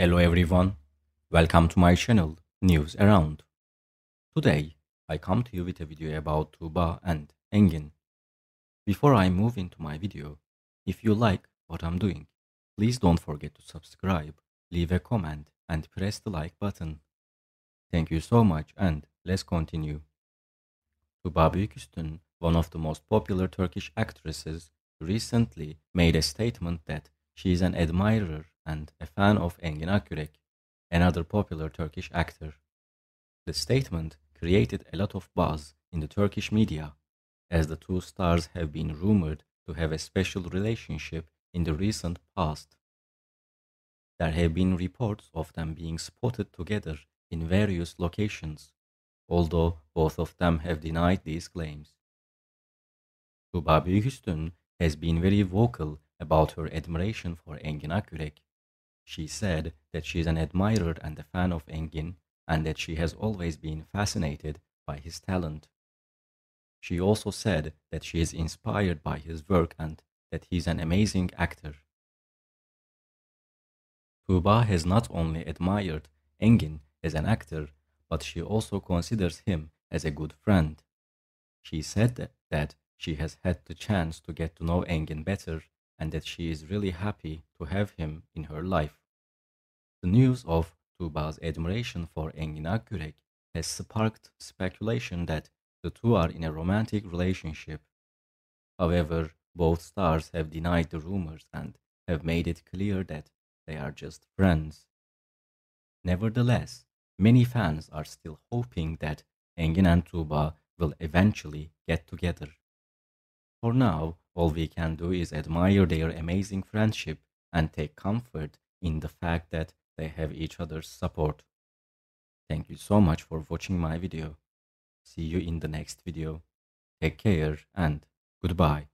Hello everyone, welcome to my channel News Around. Today I come to you with a video about Tuğba and Engin. Before I move into my video, if you like what I'm doing, please don't forget to subscribe, leave a comment and press the like button. Thank you so much and let's continue. Tuğba Büyüküstün, one of the most popular Turkish actresses, recently made a statement that she is an admirer and a fan of Engin Akyürek, another popular Turkish actor. The statement created a lot of buzz in the Turkish media, as the two stars have been rumored to have a special relationship in the recent past. There have been reports of them being spotted together in various locations, although both of them have denied these claims. Tuğba Büyüküstün has been very vocal about her admiration for Engin Akyürek she said that she is an admirer and a fan of Engin and that she has always been fascinated by his talent. She also said that she is inspired by his work and that he is an amazing actor. Tuğba has not only admired Engin as an actor, but she also considers him as a good friend. She said that she has had the chance to get to know Engin better and that she is really happy to have him in her life. The news of Tuğba's admiration for Engin Akyürek has sparked speculation that the two are in a romantic relationship. However, both stars have denied the rumors and have made it clear that they are just friends. Nevertheless, many fans are still hoping that Engin and Tuğba will eventually get together. For now, all we can do is admire their amazing friendship and take comfort in the fact that they have each other's support. Thank you so much for watching my video. See you in the next video. Take care and goodbye.